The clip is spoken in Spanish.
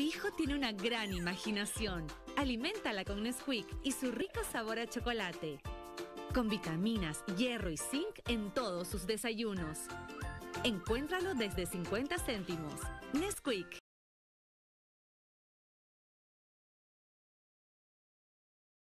hijo tiene una gran imaginación. Aliméntala con Nesquik y su rico sabor a chocolate. Con vitaminas, hierro y zinc en todos sus desayunos. Encuéntralo desde 50 céntimos. Nesquik.